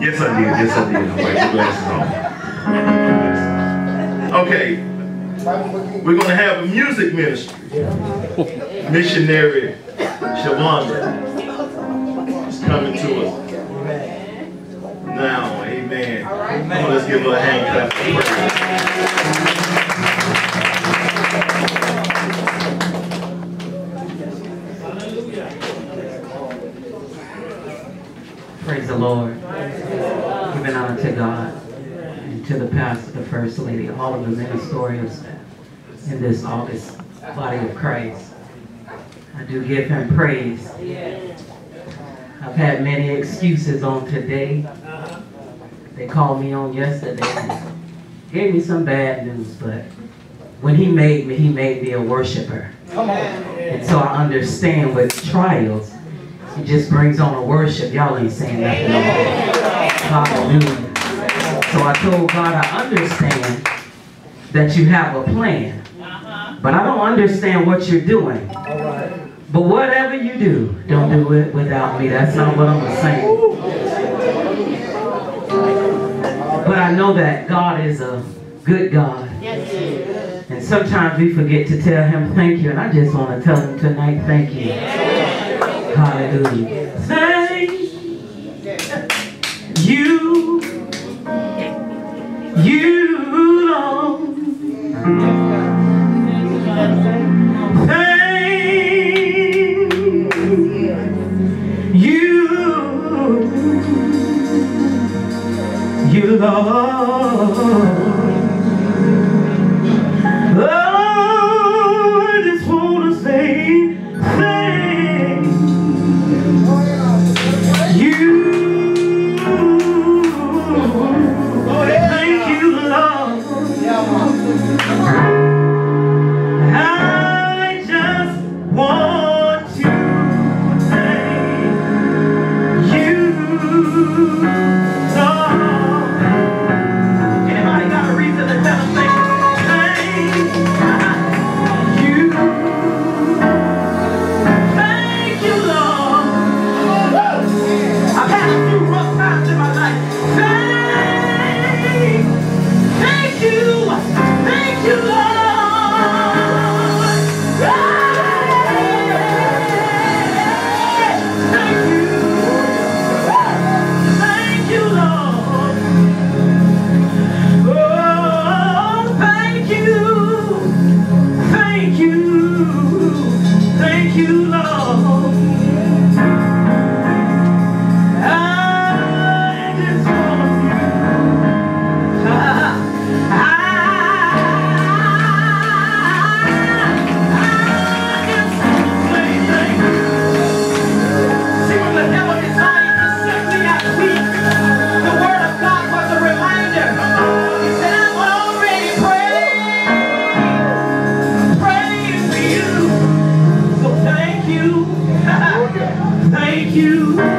Yes, I did. Yes, I did. Wiped the glasses on. Okay. We're going to have a music ministry. Missionary Shavonda is coming to us. Now, amen. Come on, let's give her a hand clap. Praise the Lord. Giving honor to God and to the pastor, the first lady, all of the ministerials in this August body of Christ. I do give him praise. I've had many excuses on today. They called me on yesterday. Gave me some bad news, but when he made me, he made me a worshiper. And so I understand with trials, just brings on a worship. Y'all ain't saying nothing. Hallelujah. So I told God, I understand that you have a plan. But I don't understand what you're doing. But whatever you do, don't do it without me. That's not what I'm saying. But I know that God is a good God. And sometimes we forget to tell him thank you. And I just want to tell him tonight, thank you. Hallelujah. Thank you. You, Lord. Thank you, you, Lord. you you.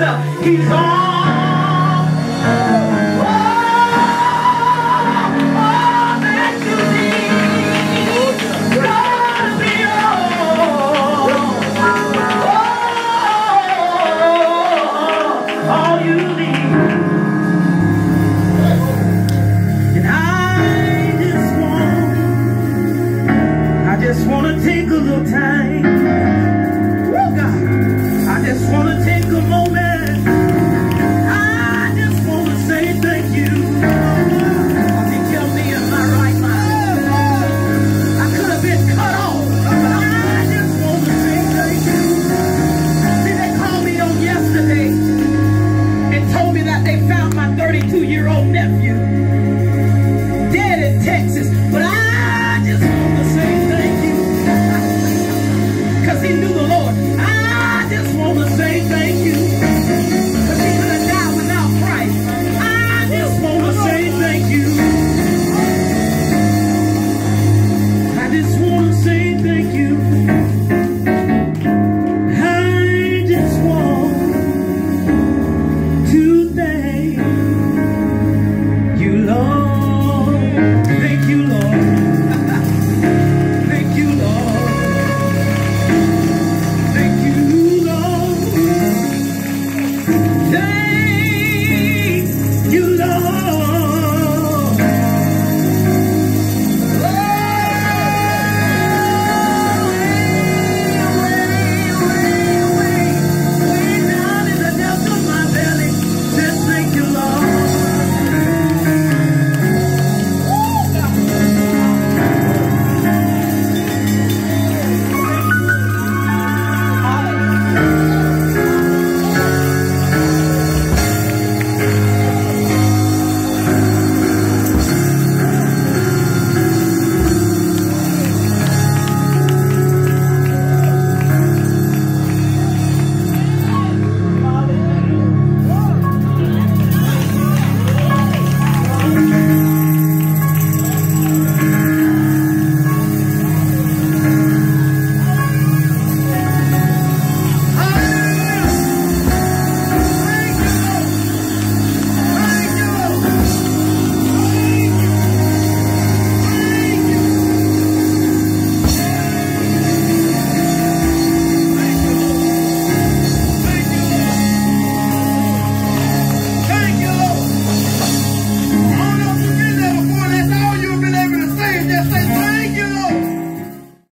himself. He's all